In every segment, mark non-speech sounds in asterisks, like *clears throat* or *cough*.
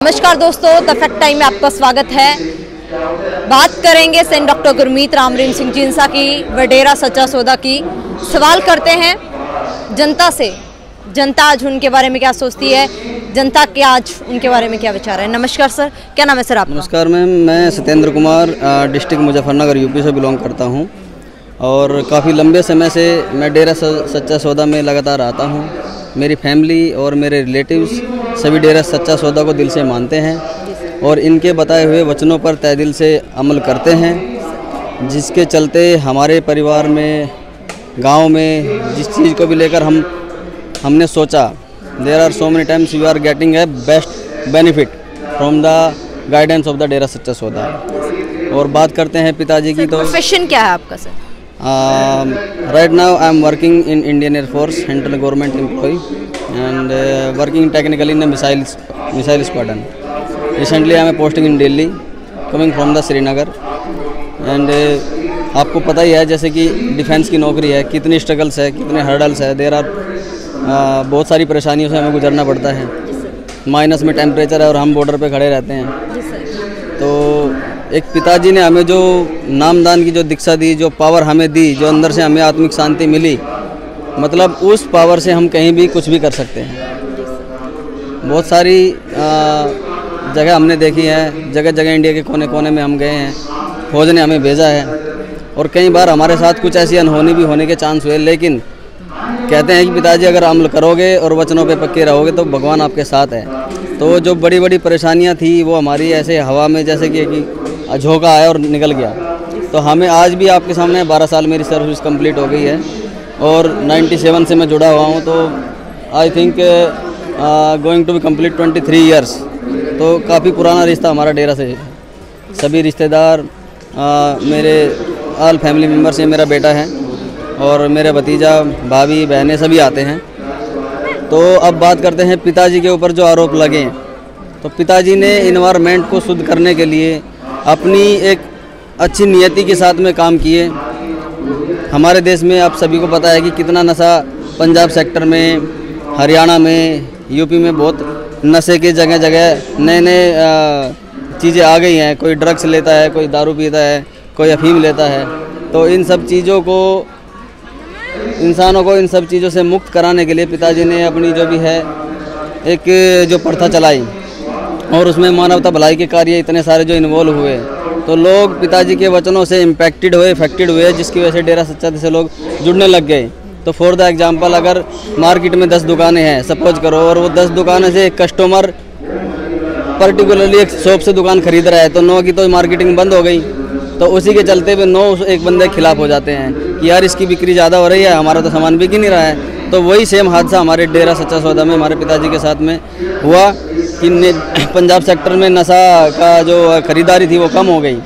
नमस्कार दोस्तों the fact time में आपका स्वागत है। बात करेंगे सेंट डॉक्टर गुरमीत रामरीम सिंह जिनसा की, वडेरा सच्चा सौदा की। सवाल करते हैं, जनता से। जनता आज उनके बारे में क्या सोचती है? जनता के आज उनके बारे में क्या विचार है? नमस्कार सर, क्या नाम है सर आप नमस्कार मैम, मैं सत्येंद्र कुमार डिस्ट्रिक्ट मुजफ्फरनगर, यूपी से बिलोंग करता हूँ। और काफ़ी लंबे समय से मैं डेरा सच्चा सौदा में लगातार आता हूँ। मेरी फैमिली और मेरे रिलेटिव्स सभी डेरा सच्चा सौदा को दिल से मानते हैं और इनके बताए हुए वचनों पर तय दिल से अमल करते हैं जिसके चलते हमारे परिवार में गाँव में जिस चीज़ को भी लेकर हम हमने सोचा there are so many times you are getting a best benefit from the guidance of the Dera Sacha Sauda. और बात करते हैं पिताजी की तो प्रोफेशन क्या है आपका sir? Right now I am working in Indian air force central government employ and working technically in missile missile squadron recently I am posting in Delhi coming from the Srinagar and आपको पता ही है जैसे कि defence की नौकरी है कितनी struggles है कितने हर्डल्स है देर आर बहुत सारी परेशानियों से हमें गुजरना पड़ता है। माइनस में टेम्परेचर है और हम बॉर्डर पे खड़े रहते हैं। तो एक पिताजी ने हमें जो नामदान की, जो दीक्षा दी, जो पावर हमें दी, जो अंदर से हमें आत्मिक शांति मिली मतलब उस पावर से हम कहीं भी कुछ भी कर सकते हैं। बहुत सारी जगह हमने देखी है जगह जगह इंडिया के कोने कोने में हम गए हैं, फौज ने हमें भेजा है, और कई बार हमारे साथ कुछ ऐसी अनहोनी भी होने के चांस हुए, लेकिन कहते हैं कि पिताजी, अगर अमल करोगे और वचनों पे पक्के रहोगे तो भगवान आपके साथ है। तो जो बड़ी बड़ी परेशानियाँ थी, वो हमारी ऐसे हवा में, जैसे कि झोंका आया और निकल गया। तो हमें आज भी आपके सामने 12 साल मेरी सर्विस कंप्लीट हो गई है और 97 से मैं जुड़ा हुआ हूँ तो I think going to be complete 23 years तो काफ़ी पुराना रिश्ता हमारा डेरा से सभी रिश्तेदार आ, मेरे ऑल फैमिली मेंबर से मेरा बेटा है और मेरे भतीजा भाभी बहनें सभी आते हैं। तो अब बात करते हैं पिताजी के ऊपर जो आरोप लगे हैं। तो पिताजी ने इन्वायरमेंट को शुद्ध करने के लिए अपनी एक अच्छी नियति के साथ में काम किए। हमारे देश में आप सभी को पता है कि कितना नशा पंजाब सेक्टर में, हरियाणा में, यूपी में बहुत नशे के जगह जगह नए नए चीज़ें आ गई हैं। कोई ड्रग्स लेता है, कोई दारू पीता है, कोई अफीम लेता है। तो इन सब चीज़ों को, इंसानों को इन सब चीज़ों से मुक्त कराने के लिए पिताजी ने अपनी जो भी है, एक जो प्रथा चलाई। और उसमें मानवता भलाई के कार्य इतने सारे जो इन्वॉल्व हुए। तो लोग पिताजी के वचनों से इम्पैक्टेड हुए इफेक्टेड हुए, जिसकी वजह से डेरा सच्चा से लोग जुड़ने लग गए। तो फॉर द एग्जांपल अगर मार्केट में दस दुकानें हैं सपोज़ करो, और वो दस दुकानें से एक कस्टमर पर्टिकुलरली एक शॉप से दुकान खरीद रहा है तो नौ की तो मार्केटिंग बंद हो गई। तो उसी के चलते हुए नौ एक बंदे खिलाफ हो जाते हैं कि यार इसकी बिक्री ज़्यादा हो रही है, हमारा तो सामान बिक ही नहीं रहा है। तो वही सेम हादसा हमारे डेरा सच्चा सौदा में, हमारे पिताजी के साथ में हुआ कि पंजाब सेक्टर में नशा का जो खरीदारी थी वो कम हो गई।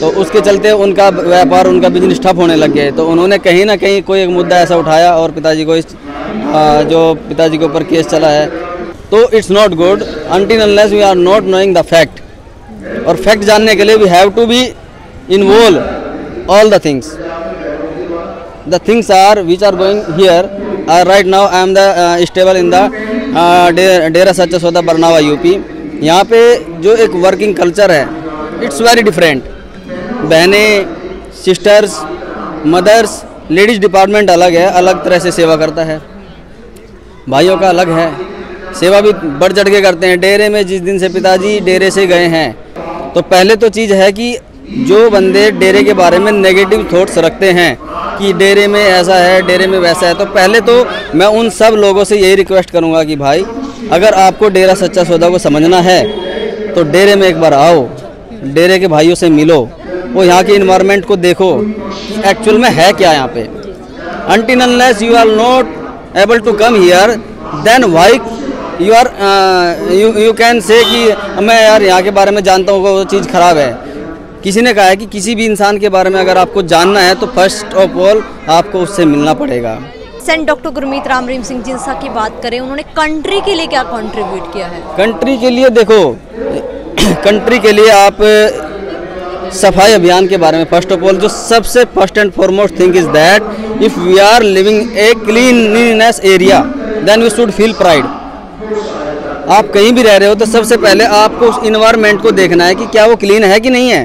तो उसके चलते उनका व्यापार, उनका बिज़नेस ठप होने लग गए तो उन्होंने कहीं ना कहीं कोई एक मुद्दा ऐसा उठाया और पिताजी को इस जो पिताजी के ऊपर केस चला है। तो it's not good until unless we are not knowing the fact और फैक्ट जानने के लिए we have to be involve all the things the things are which are going here uh, right now i am the in De- Dera Sacha Sauda Barnawa UP यहाँ पे जो एक working culture है it's very different बहनें sisters mothers ladies department अलग है अलग तरह से सेवा करता है। भाइयों का अलग है। सेवा भी बढ़ चढ़ के करते हैं। डेरे में जिस दिन से पिताजी डेरे से गए हैं तो पहले तो चीज़ है कि जो बंदे डेरे के बारे में नेगेटिव थॉट्स रखते हैं कि डेरे में ऐसा है डेरे में वैसा है। तो पहले तो मैं उन सब लोगों से यही रिक्वेस्ट करूँगा कि भाई अगर आपको डेरा सच्चा सौदा को समझना है तो डेरे में एक बार आओ डेरे के भाइयों से मिलो वो यहाँ के इन्वायरमेंट को देखो। एक्चुअल में है क्या यहाँ पे? Unless you are not able to come here then why you are uh, you you can say कि मैं यार यहाँ के बारे में जानता हूँ वो चीज़ ख़राब है। किसी ने कहा है कि किसी भी इंसान के बारे में अगर आपको जानना है तो फ़र्स्ट ऑफ़ ऑल आपको उससे मिलना पड़ेगा। सेंट डॉक्टर गुरमीत राम रीम सिंह जिनसा की बात करें उन्होंने कंट्री के लिए क्या कंट्रीब्यूट किया है? कंट्री के लिए देखो *clears throat* कंट्री के लिए आप सफ़ाई अभियान के बारे में फ़र्स्ट ऑफ़ ऑल जो सबसे first and foremost thing is that if we are living a cleanliness area then we should feel pride आप कहीं भी रह रहे हो तो सबसे पहले आपको उस इन्वायरमेंट को देखना है कि क्या वो क्लीन है कि नहीं है।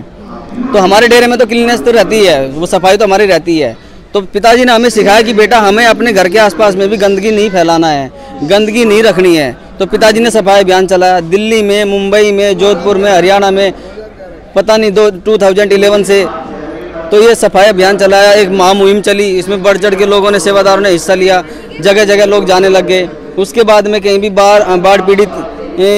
तो हमारे डेरे में तो क्लीननेस तो रहती है, वो सफ़ाई तो हमारी रहती है। तो पिताजी ने हमें सिखाया कि बेटा, हमें अपने घर के आसपास में भी गंदगी नहीं फैलाना है, गंदगी नहीं रखनी है। तो पिताजी ने सफ़ाई अभियान चलाया, दिल्ली में, मुंबई में, जोधपुर में, हरियाणा में, पता नहीं दो 2011 से। तो ये सफ़ाई अभियान चलाया, एक महा मुहिम चली, इसमें बढ़ चढ़ के लोगों ने, सेवादारों ने हिस्सा लिया जगह जगह लोग जाने लग गए। उसके बाद में कहीं भी बाढ़ बाढ़ पीड़ित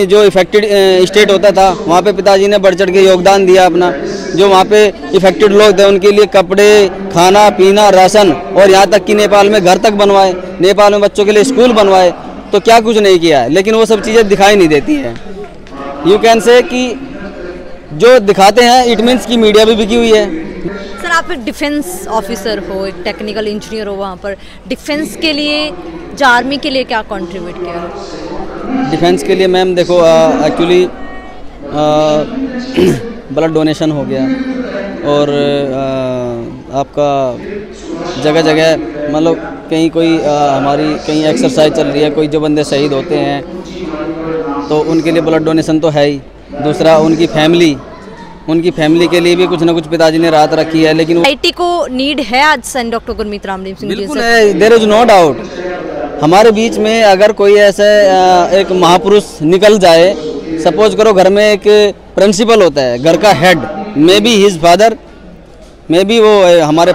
जो इफेक्टेड स्टेट होता था, वहाँ पे पिताजी ने बढ़ चढ़ के योगदान दिया अपना। जो वहाँ पे इफेक्टेड लोग थे उनके लिए कपड़े खाना पीना राशन और यहाँ तक कि नेपाल में घर तक बनवाए नेपाल में बच्चों के लिए स्कूल बनवाए तो क्या कुछ नहीं किया है लेकिन वो सब चीज़ें दिखाई नहीं देती है। यू कैन से कि जो दिखाते हैं इट मीन्स की मीडिया भी बिकी हुई है। सर आप एक डिफेंस ऑफिसर हो एक टेक्निकल इंजीनियर हो वहाँ पर डिफेंस के लिए या आर्मी के लिए क्या कंट्रीब्यूट किया? डिफेंस के लिए मैम देखो एक्चुअली ब्लड डोनेशन हो गया और आ, आपका जगह जगह मतलब कहीं कोई आ, हमारी कहीं एक्सरसाइज चल रही है कोई जो बंदे शहीद होते हैं तो उनके लिए ब्लड डोनेशन तो है ही। दूसरा उनकी फैमिली उनकी फैमिली के लिए भी कुछ ना कुछ पिताजी ने राहत रखी है लेकिन आईटी को नीड है आज सन डॉक्टर गुरमीत रामदेव सिंह बिल्कुल है देर इज़ नो डाउट हमारे बीच में अगर कोई ऐसे एक महापुरुष निकल जाए सपोज़ करो घर में एक प्रिंसिपल होता है, घर का head may be his father may be वो हमारे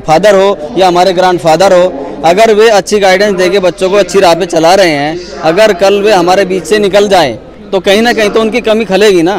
फादर हो या हमारे ग्रांड फादर हो। अगर वे अच्छी गाइडेंस दे के बच्चों को अच्छी राह पे चला रहे हैं, अगर कल वे हमारे बीच से निकल जाए तो कहीं ना कहीं तो उनकी कमी खलेगी ना।